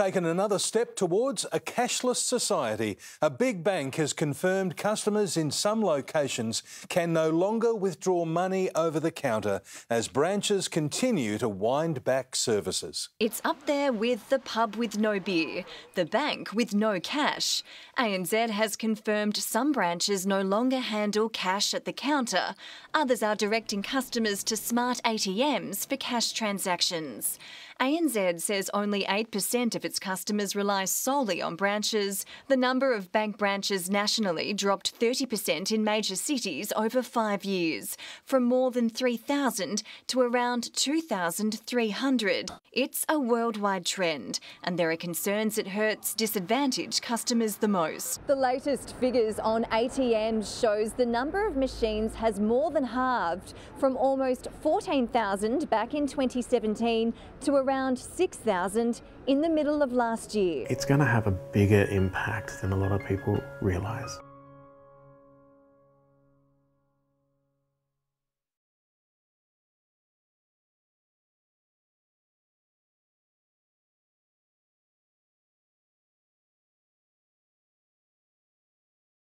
taken another step towards a cashless society. A big bank has confirmed customers in some locations can no longer withdraw money over the counter as branches continue to wind back services. It's up there with the pub with no beer, the bank with no cash. ANZ has confirmed some branches no longer handle cash at the counter. Others are directing customers to smart ATMs for cash transactions. ANZ says only 8% of its customers rely solely on branches. The number of bank branches nationally dropped 30% in major cities over five years, from more than 3,000 to around 2,300. It's a worldwide trend, and there are concerns it hurts disadvantaged customers the most. The latest figures on ATMs shows the number of machines has more than halved from almost 14,000 back in 2017 to around around 6,000 in the middle of last year. It's going to have a bigger impact than a lot of people realise.